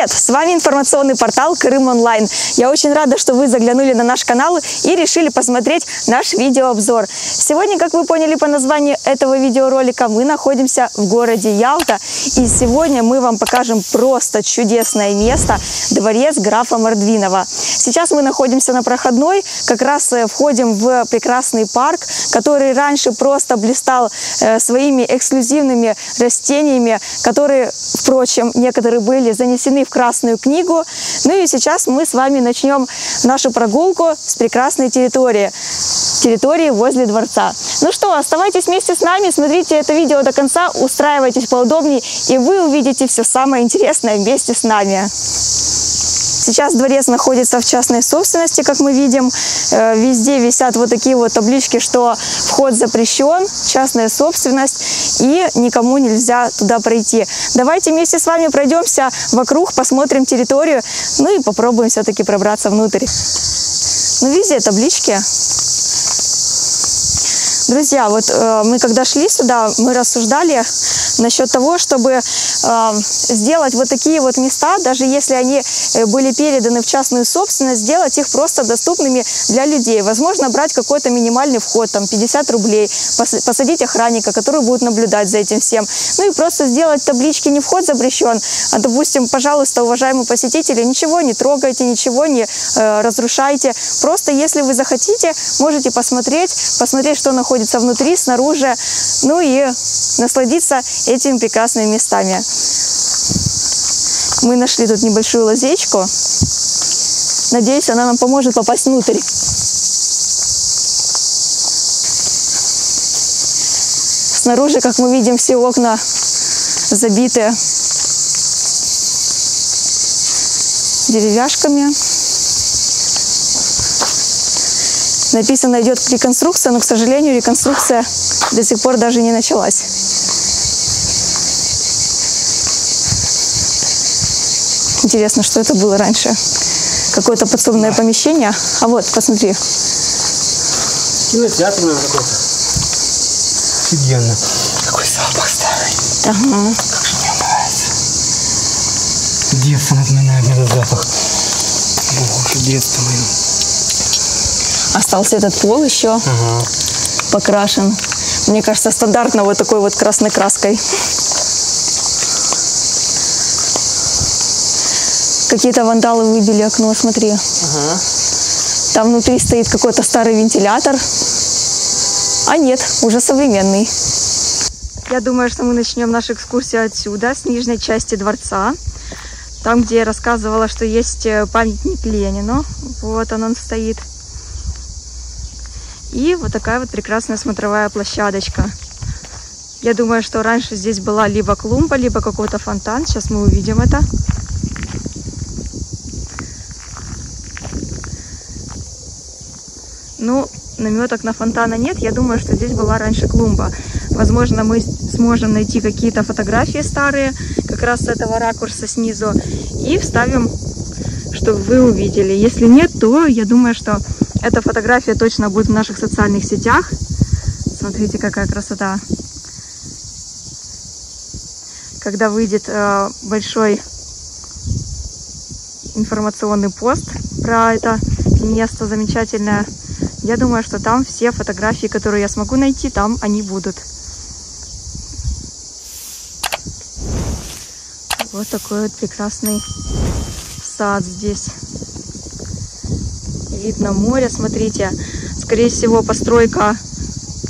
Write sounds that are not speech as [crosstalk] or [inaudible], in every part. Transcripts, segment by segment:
yes, С вами информационный портал Крым Онлайн. Я очень рада, что вы заглянули на наш канал и решили посмотреть наш видеообзор. Сегодня, как вы поняли по названию этого видеоролика, мы находимся в городе Ялта. И сегодня мы вам покажем просто чудесное место – дворец графа Мордвинова. Сейчас мы находимся на проходной, как раз э, входим в прекрасный парк, который раньше просто блистал э, своими эксклюзивными растениями, которые, впрочем, некоторые были занесены в Красную книгу. Ну и сейчас мы с вами начнем нашу прогулку с прекрасной территории. Территории возле дворца. Ну что, оставайтесь вместе с нами, смотрите это видео до конца, устраивайтесь поудобнее, и вы увидите все самое интересное вместе с нами. Сейчас дворец находится в частной собственности, как мы видим. Э, везде висят вот такие вот таблички, что вход запрещен, частная собственность, и никому нельзя туда пройти. Давайте вместе с вами пройдемся вокруг, посмотрим территорию, ну и попробуем все-таки пробраться внутрь. Ну, везде таблички. Друзья, вот э, мы когда шли сюда, мы рассуждали насчет того, чтобы э, сделать вот такие вот места, даже если они э, были переданы в частную собственность, сделать их просто доступными для людей. Возможно, брать какой-то минимальный вход, там 50 рублей, посадить охранника, который будет наблюдать за этим всем. Ну и просто сделать таблички не вход запрещен, а, допустим, пожалуйста, уважаемые посетители, ничего не трогайте, ничего не э, разрушайте. Просто если вы захотите, можете посмотреть, посмотреть, что находится внутри, снаружи, ну и насладиться этими прекрасными местами. Мы нашли тут небольшую лазечку. Надеюсь, она нам поможет попасть внутрь. Снаружи, как мы видим, все окна забиты деревяшками. Написано идет реконструкция, но, к сожалению, реконструкция до сих пор даже не началась. Интересно, что это было раньше. Какое-то подсобное помещение. А вот, посмотри. Кинотеатр, наверное, какой-то. Офигенно. Какой запах старый. Ага. Как же мне нравится. Детство напоминает мне этот запах. Боже, детство мое. Остался этот пол еще Ага. покрашен. Мне кажется, стандартно вот такой вот красной краской. Какие-то вандалы выбили окно, смотри. Ага. Там внутри стоит какой-то старый вентилятор. А нет, уже современный. Я думаю, что мы начнем нашу экскурсию отсюда, с нижней части дворца. Там, где я рассказывала, что есть э, памятник Ленину. Вот он, он стоит. И вот такая вот прекрасная смотровая площадочка. Я думаю, что раньше здесь была либо клумба, либо какой-то фонтан. Сейчас мы увидим это. Ну, наметок на фонтана нет. Я думаю, что здесь была раньше клумба. Возможно, мы сможем найти какие-то фотографии старые, как раз с этого ракурса снизу, и вставим, чтобы вы увидели. Если нет, то я думаю, что эта фотография точно будет в наших социальных сетях. Смотрите, какая красота. Когда выйдет э, большой информационный пост про это место замечательное, я думаю, что там все фотографии, которые я смогу найти, там они будут. Вот такой вот прекрасный сад здесь. Видно море, смотрите. Скорее всего, постройка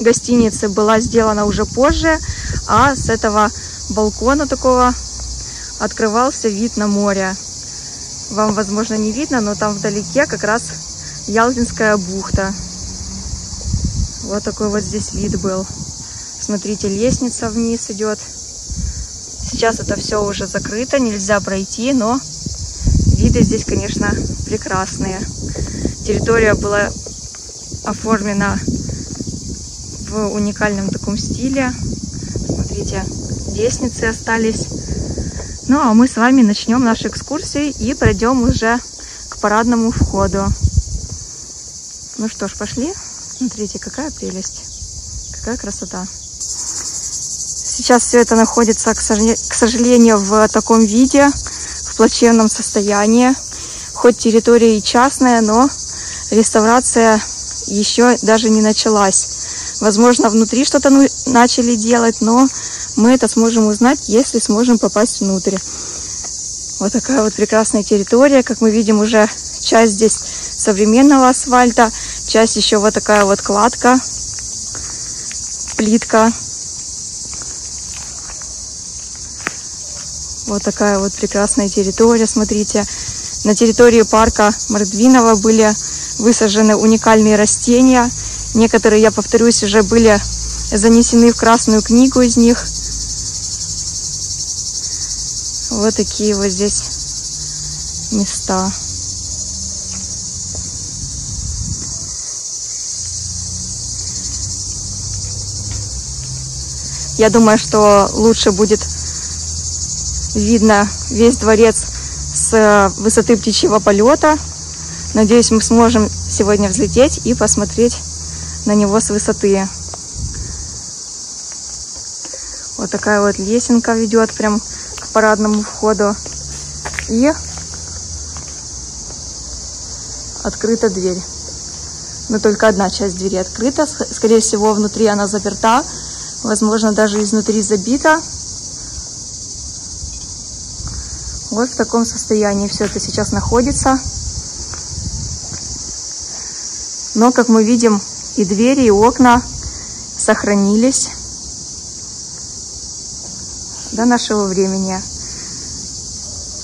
гостиницы была сделана уже позже, а с этого балкона такого открывался вид на море. Вам, возможно, не видно, но там вдалеке как раз Ялтинская бухта. Вот такой вот здесь вид был. Смотрите, лестница вниз идет. Сейчас это все уже закрыто, нельзя пройти, но виды здесь, конечно, прекрасные. Территория была оформлена в уникальном таком стиле. Смотрите, лестницы остались. Ну, а мы с вами начнем нашу экскурсию и пройдем уже к парадному входу. Ну что ж, пошли. Смотрите, какая прелесть. Какая красота. Сейчас все это находится, к сожалению, в таком виде, в плачевном состоянии. Хоть территория и частная, но реставрация еще даже не началась. Возможно, внутри что-то начали делать, но мы это сможем узнать, если сможем попасть внутрь. Вот такая вот прекрасная территория. Как мы видим, уже часть здесь современного асфальта, часть еще вот такая вот кладка, плитка. Вот такая вот прекрасная территория, смотрите. На территории парка Мордвинова были высажены уникальные растения. Некоторые, я повторюсь, уже были занесены в Красную книгу из них. Вот такие вот здесь места. Я думаю, что лучше будет видно весь дворец с высоты птичьего полета. Надеюсь, мы сможем сегодня взлететь и посмотреть на него с высоты. Вот такая вот лесенка ведет прям к парадному входу. И открыта дверь. Но только одна часть двери открыта. Скорее всего, внутри она заперта. Возможно, даже изнутри забита. Вот в таком состоянии все это сейчас находится. Но, как мы видим, и двери, и окна сохранились до нашего времени.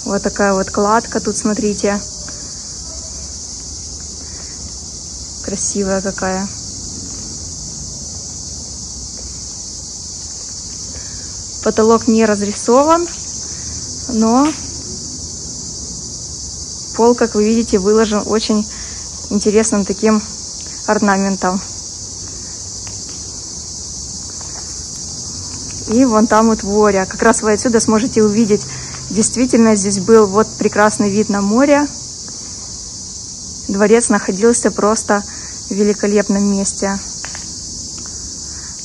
Вот такая вот кладка тут, смотрите. Красивая какая. Потолок не разрисован, но пол, как вы видите, выложен очень интересным таким орнаментом. И вон там вот воря. Как раз вы отсюда сможете увидеть, действительно здесь был вот прекрасный вид на море. Дворец находился просто в великолепном месте.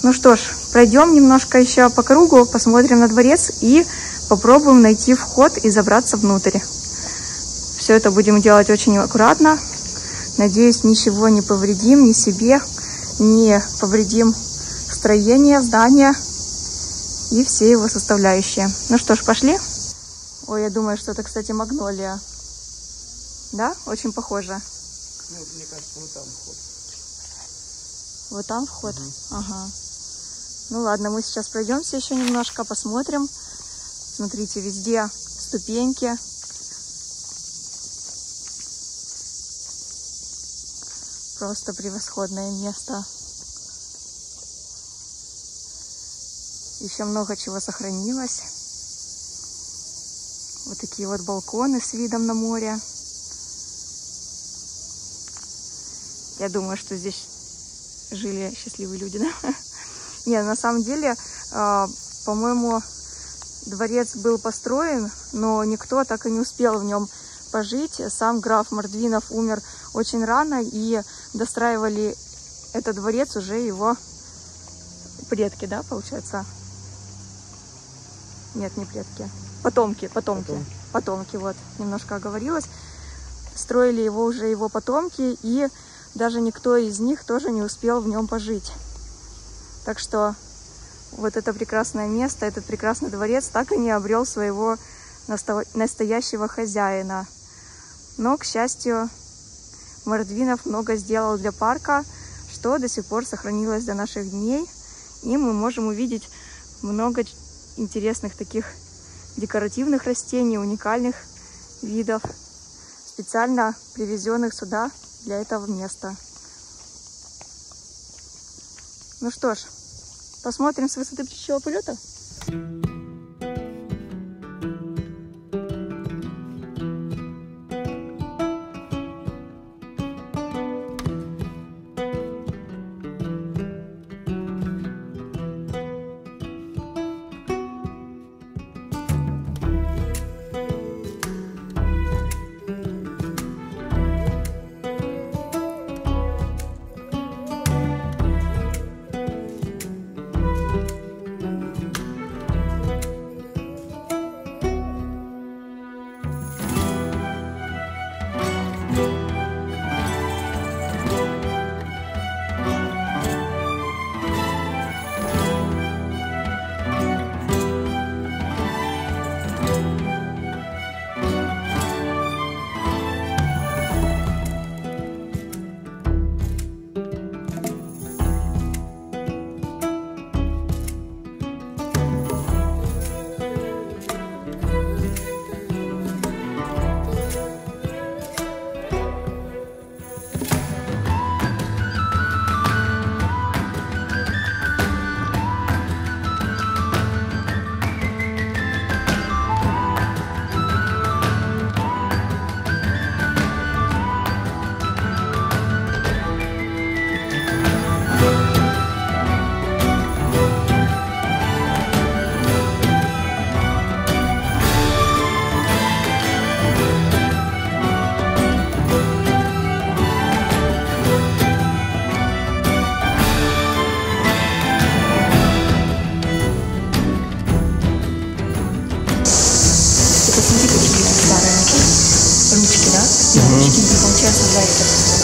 Ну что ж, пройдем немножко еще по кругу, посмотрим на дворец и попробуем найти вход и забраться внутрь. Все это будем делать очень аккуратно. Надеюсь, ничего не повредим ни себе, не повредим строение, здание и все его составляющие. Ну что ж, пошли. Ой, я думаю, что это, кстати, магнолия. Да? Очень похоже. Ну, мне кажется, вот там вход. Вот там вход? Мгм. Ага. Ну ладно, мы сейчас пройдемся еще немножко, посмотрим. Смотрите, везде ступеньки. Просто превосходное место. Еще много чего сохранилось. Вот такие вот балконы с видом на море. Я думаю, что здесь жили счастливые люди, [laughs] да? Не, на самом деле, а, по-моему, дворец был построен, но никто так и не успел в нем пожить. Сам граф Мордвинов умер очень рано, и достраивали этот дворец уже его предки, да, получается? Нет, не предки. Потомки, потомки. Потомки. Потомки, вот, немножко оговорилась. Строили его уже его потомки, и даже никто из них тоже не успел в нем пожить. Так что вот это прекрасное место, этот прекрасный дворец так и не обрел своего настоящего хозяина. Но, к счастью, Мордвинов много сделал для парка, что до сих пор сохранилось до наших дней. И мы можем увидеть много интересных таких декоративных растений, уникальных видов, специально привезенных сюда для этого места. Ну что ж, посмотрим с высоты птичьего полета.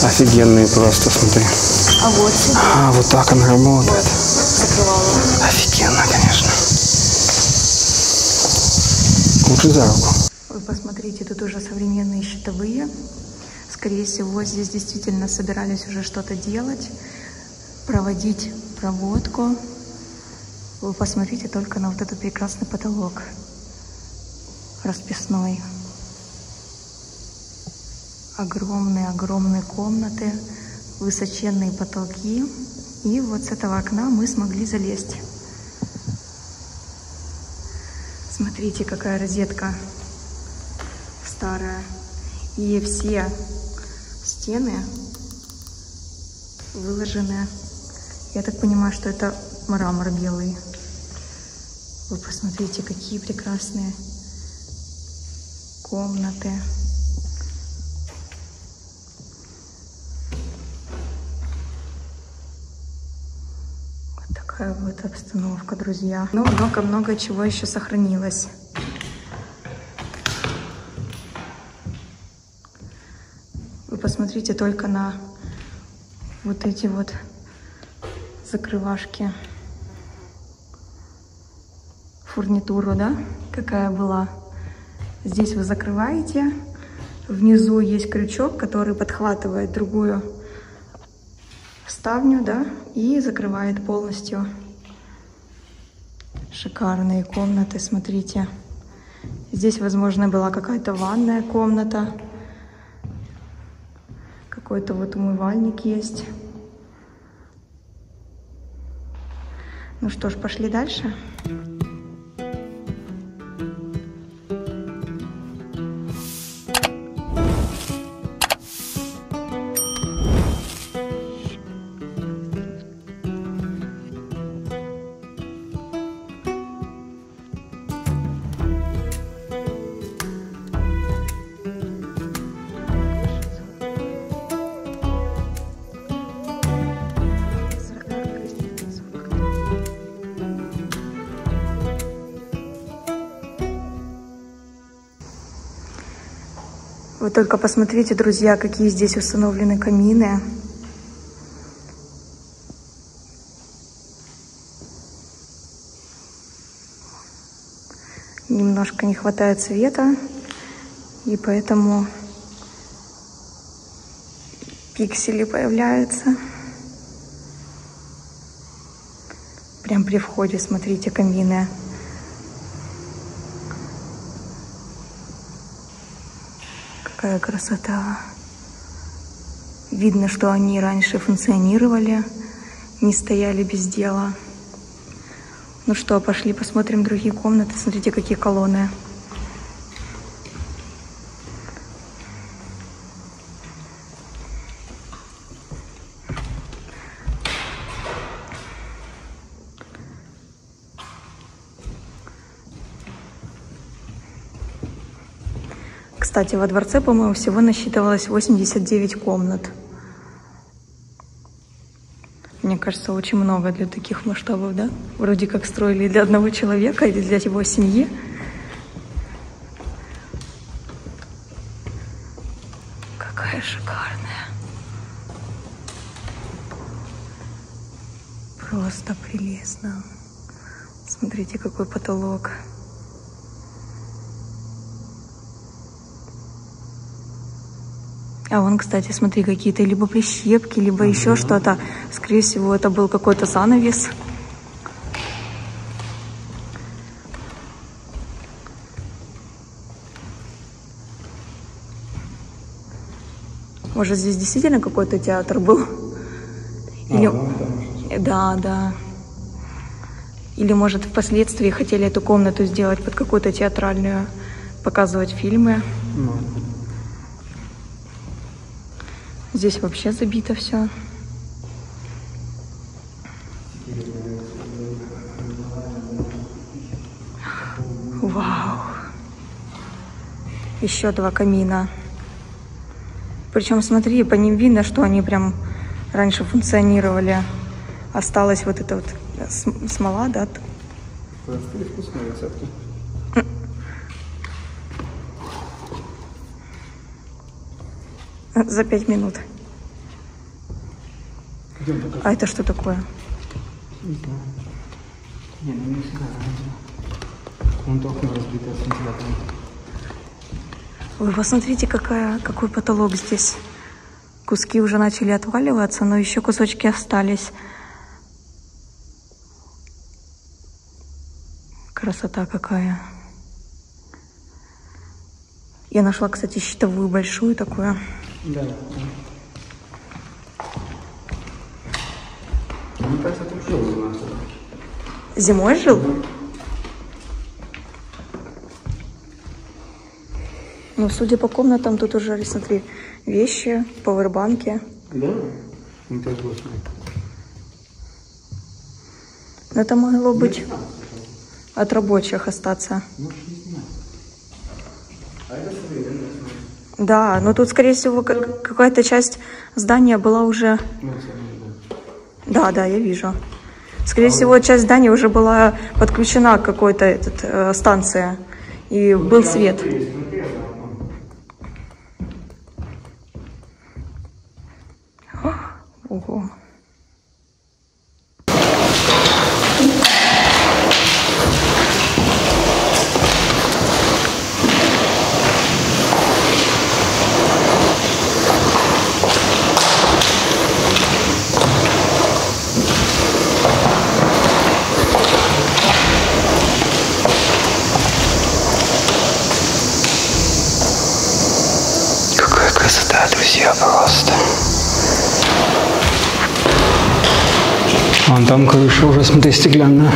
Офигенные просто, смотри. А вот сюда А, вот так она работает. закрывала. Офигенно, конечно. Лучше за руку. Вы посмотрите, тут уже современные щитовые. Скорее всего, здесь действительно собирались уже что-то делать, проводить проводку. Вы посмотрите только на вот этот прекрасный потолок расписной. Огромные-огромные комнаты, высоченные потолки. И вот с этого окна мы смогли залезть. Смотрите, какая розетка старая. И все стены выложены. Я так понимаю, что это мрамор белый. Вы посмотрите, какие прекрасные комнаты. Вот такая вот обстановка, друзья. Ну, много-много чего еще сохранилось. Вы посмотрите только на вот эти вот закрывашки. Фурнитуру, да, какая была. Здесь вы закрываете. Внизу есть крючок, который подхватывает другую ставню, да, и закрывает полностью. Шикарные комнаты, смотрите. Здесь, возможно, была какая-то ванная комната. Какой-то вот умывальник есть. Ну что ж, пошли дальше. Вы только посмотрите, друзья, какие здесь установлены камины. Немножко не хватает света, и поэтому пиксели появляются. Прям при входе, смотрите, камины. Какая красота. Видно, что они раньше функционировали, не стояли без дела. Ну что, пошли посмотрим другие комнаты. Смотрите, какие колонны. Кстати, во дворце, по-моему, всего насчитывалось 89 комнат. Мне кажется, очень много для таких масштабов, да? Вроде как строили для одного человека или для его семьи. Какая шикарная. Просто прелестно. Смотрите, какой потолок. А вон, кстати, смотри, какие-то либо прищепки, либо еще что-то. Скорее всего, это был какой-то занавес. Может, здесь действительно какой-то театр был? Или... Да, да. Или, может, впоследствии хотели эту комнату сделать под какую-то театральную, показывать фильмы. Здесь вообще забито все. Вау. Еще два камина. Причем, смотри, по ним видно, что они прям раньше функционировали. Осталась вот эта вот см- смола, да? Простые вкусные рецепты. За пять минут. А это что такое? Не знаю. Не, ну не Вон то окно. Вы посмотрите, какая, какой потолок здесь. Куски уже начали отваливаться, но еще кусочки остались. Красота какая. Я нашла, кстати, щитовую большую такую. Да. Мне кажется, тут жил у нас. Зимой жил? Ну, судя по комнатам, тут уже, смотри, вещи, пауэрбанки. Да? Ну, так вот, смотри. Но это могло быть от рабочих остаться. Можешь не снимать. А это смотри. Да, но тут, скорее всего, как- какая-то часть здания была уже... Ну. Да, да, я вижу. Скорее всего, часть здания уже была подключена к какой-то этот, э, станции. И был свет. Ого. Там крыша уже, смотри, стеклянная.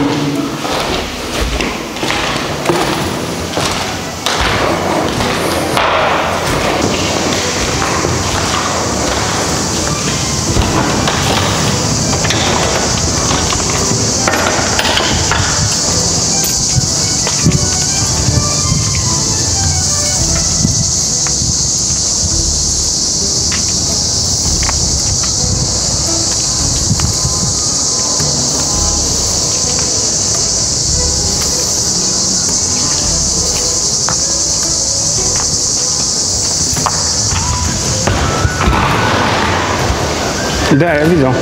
Да, я видел.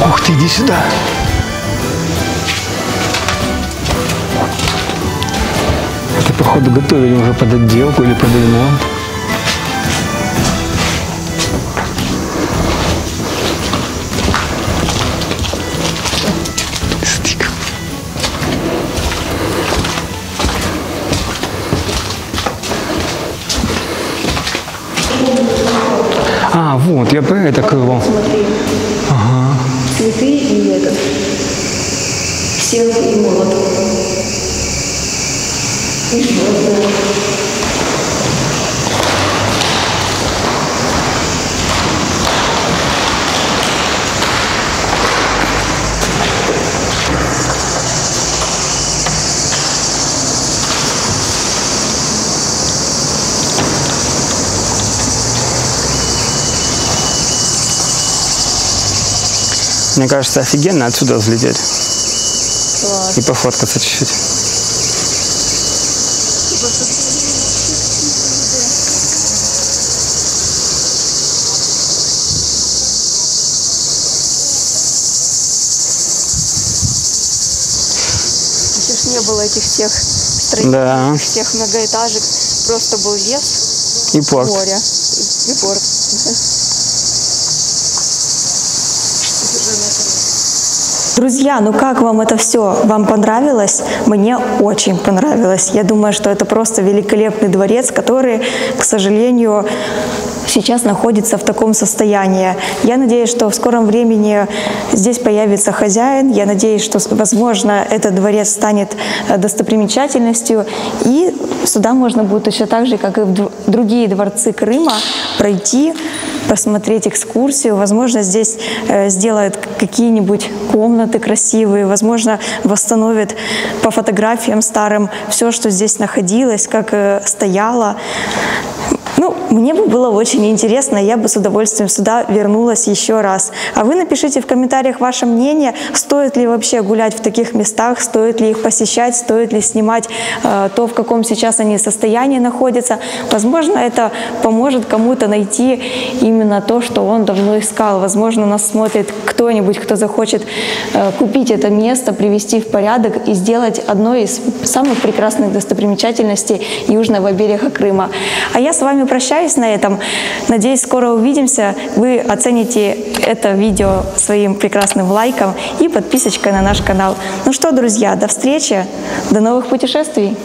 Ух ты, иди сюда. Это, походу, готовили уже под отделку или под ремонт. Вот, я это крыло. Мне кажется, офигенно отсюда взлететь Класс. и пофоткаться чуть-чуть. Не было этих всех строений, Да. всех многоэтажек. Просто был лес, И порт. море и порт. Друзья, ну как вам это все? Вам понравилось? Мне очень понравилось. Я думаю, что это просто великолепный дворец, который, к сожалению, сейчас находится в таком состоянии. Я надеюсь, что в скором времени здесь появится хозяин. Я надеюсь, что, возможно, этот дворец станет э, достопримечательностью. И сюда можно будет точно так же, как и в дру- другие дворцы Крыма, пройти, посмотреть экскурсию. Возможно, здесь э, сделают какие-нибудь комнаты красивые, возможно, восстановят по фотографиям старым все, что здесь находилось, как э, стояло. Ну, мне бы было очень интересно, я бы с удовольствием сюда вернулась еще раз. А вы напишите в комментариях ваше мнение, стоит ли вообще гулять в таких местах, стоит ли их посещать, стоит ли снимать э, то, в каком сейчас они состоянии находятся. Возможно, это поможет кому-то найти именно то, что он давно искал. Возможно, нас смотрит кто-нибудь, кто захочет э, купить это место, привести в порядок и сделать одной из самых прекрасных достопримечательностей южного берега Крыма. А я с вами прощаюсь на этом. Надеюсь, скоро увидимся. Вы оцените это видео своим прекрасным лайком и подписочкой на наш канал. Ну что, друзья, до встречи, до новых путешествий!